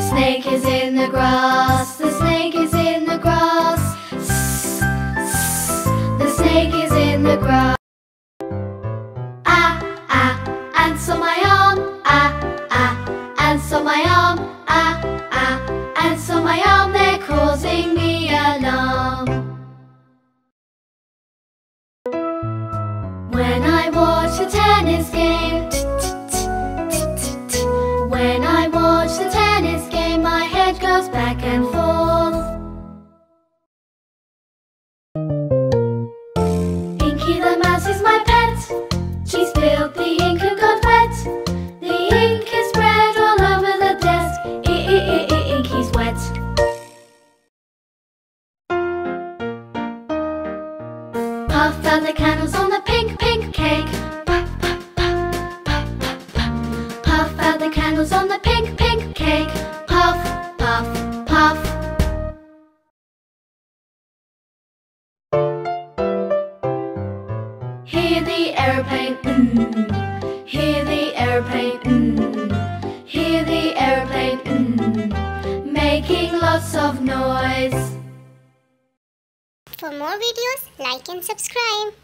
The snake is in the grass. The snake is in the grass. The snake is in the grass. Ah, ah, ants my arm. Ah, ah, ants my arm. Ah, ah, ants my arm. They're causing me alarm. When I watch a tennis game, Puff out the candles on the pink, pink cake. Puff, puff, puff, puff, puff, puff. Out the candles on the pink, pink cake. Puff, puff, puff. Hear the aeroplane, mm. Hear the aeroplane, mm. Hear the aeroplane, mm. Making lots of noise. For more videos, like and subscribe.